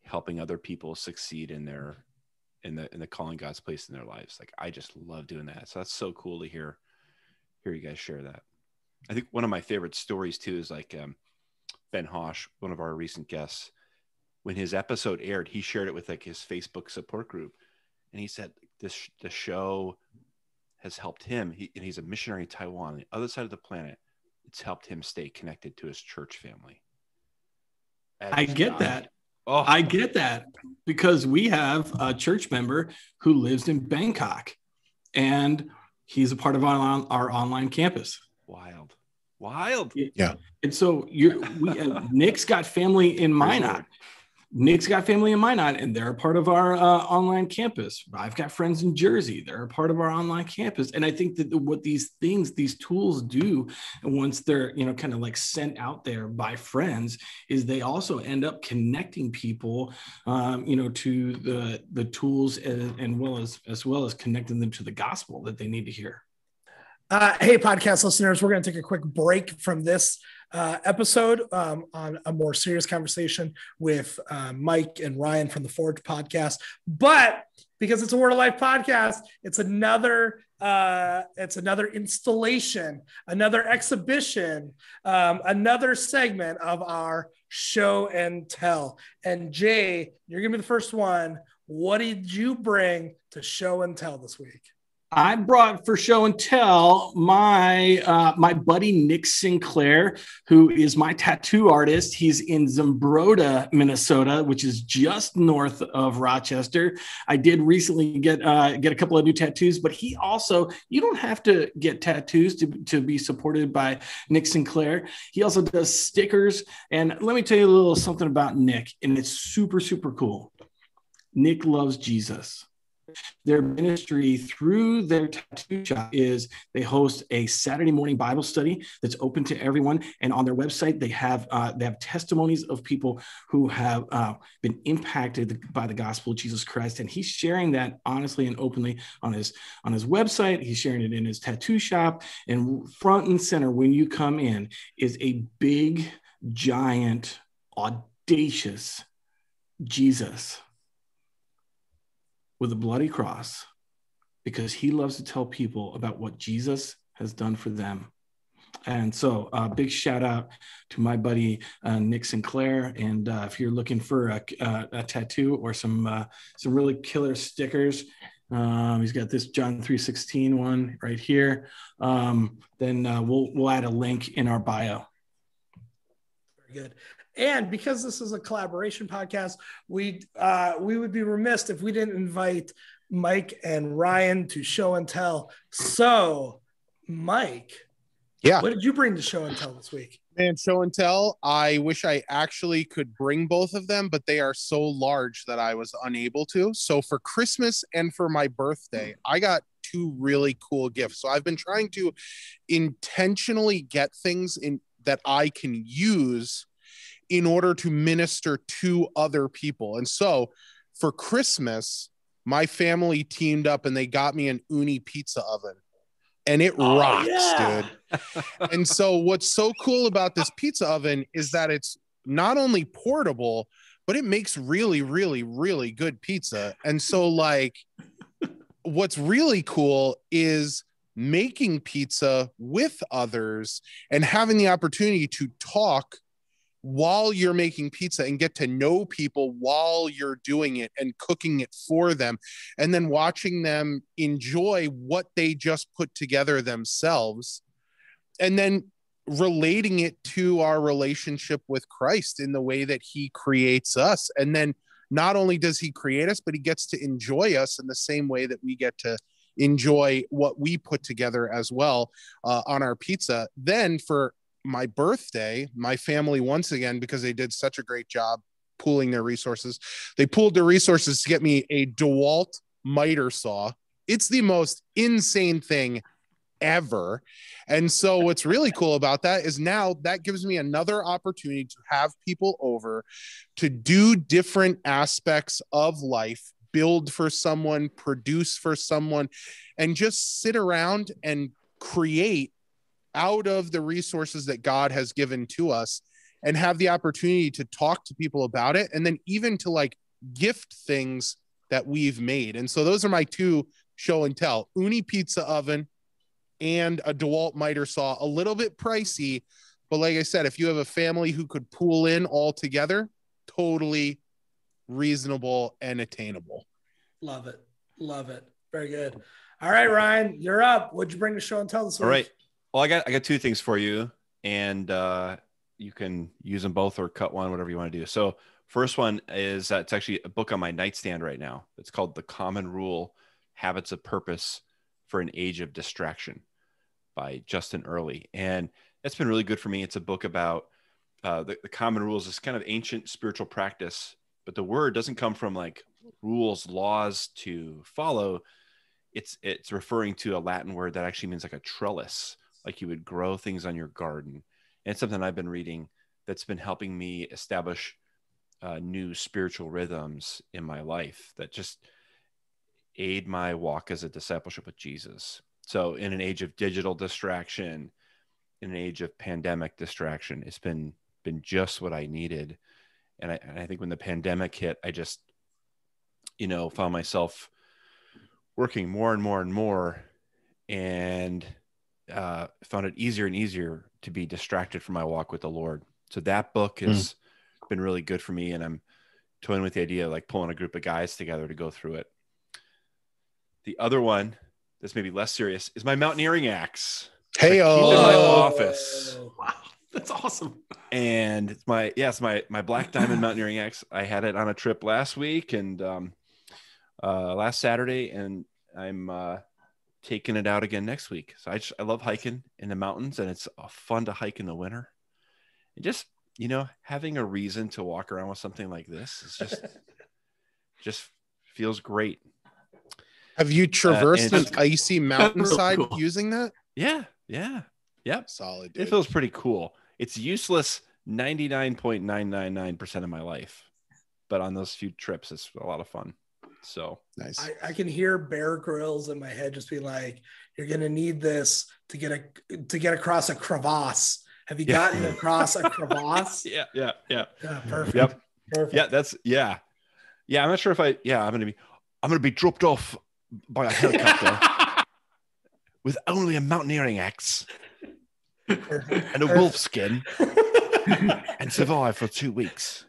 helping other people succeed in their in the in the calling God's place in their lives. Like I just love doing that. So that's so cool to hear hear you guys share that. I think one of my favorite stories too is like um, Ben Hosh, one of our recent guests. When his episode aired, he shared it with like his Facebook support group, and he said this the show has helped him. He, and he's a missionary in Taiwan, on the other side of the planet. It's helped him stay connected to his church family. I get that. Oh, I get that because we have a church member who lives in Bangkok and he's a part of our, our online campus. Wild. Wild. Yeah. And so you're, we, uh, Nick's got family in Minot. Nick's got family in Minot, and they're a part of our uh, online campus. I've got friends in Jersey; they're a part of our online campus. And I think that what these things, these tools do, once they're you know kind of like sent out there by friends, is they also end up connecting people, um, you know, to the the tools and, and well as as well as connecting them to the gospel that they need to hear. Uh, hey, podcast listeners, we're going to take a quick break from this uh, episode um, on a more serious conversation with uh, Mike and Ryan from the Forge podcast. But because it's a Word of Life podcast, it's another uh, it's another installation, another exhibition, um, another segment of our show and tell. And Jay, you're gonna be the first one. What did you bring to show and tell this week? I brought for show and tell my uh, my buddy Nick Sinclair, who is my tattoo artist. He's in Zumbrota, Minnesota, which is just north of Rochester. I did recently get uh, get a couple of new tattoos, but he also you don't have to get tattoos to, to be supported by Nick Sinclair. He also does stickers, and let me tell you a little something about Nick, and it's super super cool. Nick loves Jesus their ministry through their tattoo shop is they host a Saturday morning Bible study that's open to everyone. And on their website, they have uh, they have testimonies of people who have uh, been impacted by the gospel of Jesus Christ. And he's sharing that honestly and openly on his on his website. He's sharing it in his tattoo shop. And front and center when you come in is a big, giant, audacious Jesus with a bloody cross because he loves to tell people about what Jesus has done for them. And so, a uh, big shout out to my buddy uh, Nick Sinclair. And uh, if you're looking for a, a, a tattoo or some uh, some really killer stickers, um, he's got this John 3:16 one right here. Um, then uh, we'll we'll add a link in our bio. Very good. And because this is a collaboration podcast, we uh, we would be remiss if we didn't invite Mike and Ryan to show and tell. So, Mike, yeah, what did you bring to show and tell this week? Man, show and tell. I wish I actually could bring both of them, but they are so large that I was unable to. So for Christmas and for my birthday, I got two really cool gifts. So I've been trying to intentionally get things in that I can use in order to minister to other people. And so for Christmas, my family teamed up and they got me an Ooni pizza oven. And it oh, rocks, yeah. dude. <laughs> and so what's so cool about this pizza oven is that it's not only portable, but it makes really, really, really good pizza. And so, like, what's really cool is making pizza with others and having the opportunity to talk while you're making pizza and get to know people while you're doing it and cooking it for them and then watching them enjoy what they just put together themselves and then relating it to our relationship with Christ in the way that he creates us. And then not only does he create us but he gets to enjoy us in the same way that we get to enjoy what we put together as well uh, on our pizza then for my birthday, my family once again, because they did such a great job pooling their resources, they pooled their resources to get me a DeWalt miter saw. It's the most insane thing ever. And so what's really cool about that is now that gives me another opportunity to have people over to do different aspects of life, build for someone, produce for someone, and just sit around and create out of the resources that God has given to us and have the opportunity to talk to people about it and then even to like gift things that we've made. And so those are my two show and tell Ooni pizza oven and a DeWalt miter saw, a little bit pricey. But like I said, if you have a family who could pool in all together, totally reasonable and attainable. Love it. Love it. Very good. All right, Ryan, you're up. What'd you bring to show and tell this week? All right. Well, I got I got two things for you, and uh, you can use them both or cut one, whatever you want to do. So, first one is uh, it's actually a book on my nightstand right now. It's called The Common Rule: Habits of Purpose for an Age of Distraction by Justin Earley, and it's been really good for me. It's a book about uh, the, the common rules, this kind of ancient spiritual practice but the word doesn't come from like rules, laws to follow. It's it's referring to a Latin word that actually means like a trellis, like you would grow things on your garden. And something I've been reading that's been helping me establish uh, new spiritual rhythms in my life that just aid my walk as a discipleship with Jesus. So, in an age of digital distraction, in an age of pandemic distraction, it's been been just what I needed. And I, and I think when the pandemic hit, I just, you know, found myself working more and more and more, and uh, found it easier and easier to be distracted from my walk with the Lord. So that book has mm. been really good for me, and I'm toying with the idea of like pulling a group of guys together to go through it. The other one that's maybe less serious is my mountaineering axe. Hey, oh, in my office. Wow, that's awesome. And my yes, my my black diamond mountaineering axe. I had it on a trip last week and um, uh, last Saturday, and I'm uh, taking it out again next week. So I just I love hiking in the mountains, and it's uh, fun to hike in the winter. And just you know, having a reason to walk around with something like this is just <laughs> just feels great. Have you uh, traversed uh, an icy <laughs> mountainside cool. using that? Yeah, yeah, yep. Solid. Dude. It feels pretty cool. It's useless 99.999% of my life, but on those few trips, it's a lot of fun. So nice. I, I, can hear Bear Grylls in my head just be like, "You're gonna need this to get a to get across a crevasse." Have you yeah. gotten across a <laughs> crevasse? yeah, yeah, yeah. Yeah, perfect. Yep. Perfect. Yeah, that's yeah, yeah. I'm not sure if I. Yeah, I'm gonna be. I'm gonna be dropped off by a helicopter <laughs> with only a mountaineering axe <laughs> and a wolf skin <laughs> and survive for two weeks.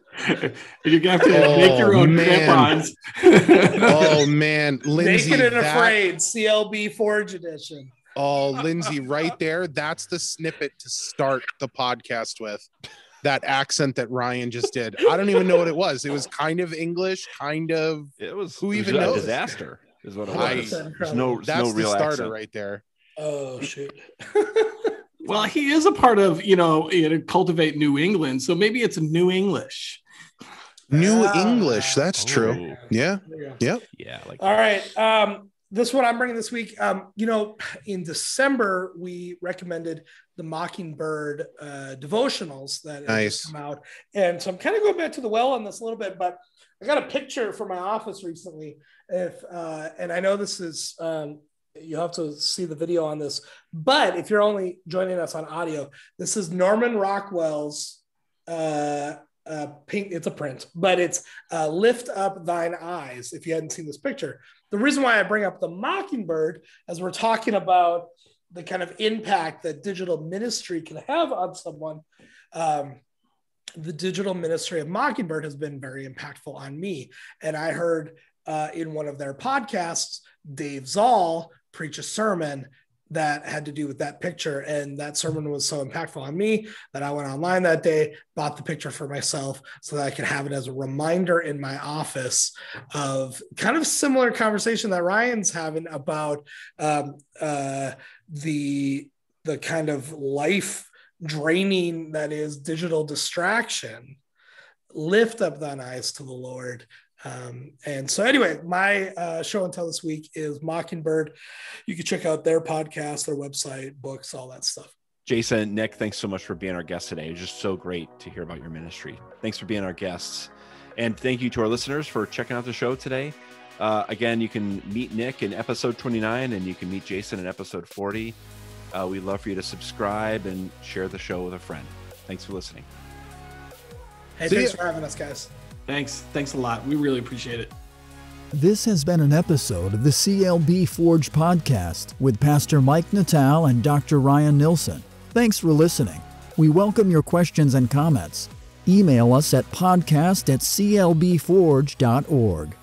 You're gonna have to oh, make your own crampons. <laughs> oh man, Lindsay, naked and that... afraid, CLB Forge edition. Oh, Lindsay, right there. That's the snippet to start the podcast with. That accent that Ryan just did. I don't even know what it was. It was kind of English, kind of. It was. Who it even was knows? disaster is what it was. I, There's no, that's no real the starter accent. right there. Oh shoot. Well, he is a part of you know, you know cultivate New England, so maybe it's New English. New uh, English, that's true. Yeah. Yep. Yeah. Like all right. Um, this one I'm bringing this week. Um, you know, in December we recommended the Mockingbird uh, devotionals that nice. come out, and so I'm kind of going back to the well on this a little bit, but I got a picture for my office recently. If uh, and I know this is um, you have to see the video on this, but if you're only joining us on audio, this is Norman Rockwell's uh, uh, pink. It's a print, but it's uh, "Lift Up Thine Eyes." If you hadn't seen this picture, the reason why I bring up the Mockingbird, as we're talking about the kind of impact that digital ministry can have on someone. Um, the digital ministry of Mockingbird has been very impactful on me. And I heard uh, in one of their podcasts, Dave Zahl preach a sermon that had to do with that picture. And that sermon was so impactful on me that I went online that day, bought the picture for myself so that I could have it as a reminder in my office of kind of similar conversation that Ryan's having about um, uh, the the kind of life draining that is digital distraction lift up thine eyes to the lord um, and so anyway my uh, show and tell this week is mockingbird you can check out their podcast their website books all that stuff jason nick thanks so much for being our guest today it's just so great to hear about your ministry thanks for being our guests and thank you to our listeners for checking out the show today uh, again you can meet nick in episode 29 and you can meet jason in episode 40 uh, we'd love for you to subscribe and share the show with a friend. Thanks for listening. Hey, See thanks ya. for having us, guys. Thanks. Thanks a lot. We really appreciate it. This has been an episode of the CLB Forge podcast with Pastor Mike Natal and Dr. Ryan Nilsson. Thanks for listening. We welcome your questions and comments. Email us at podcast at clbforge.org.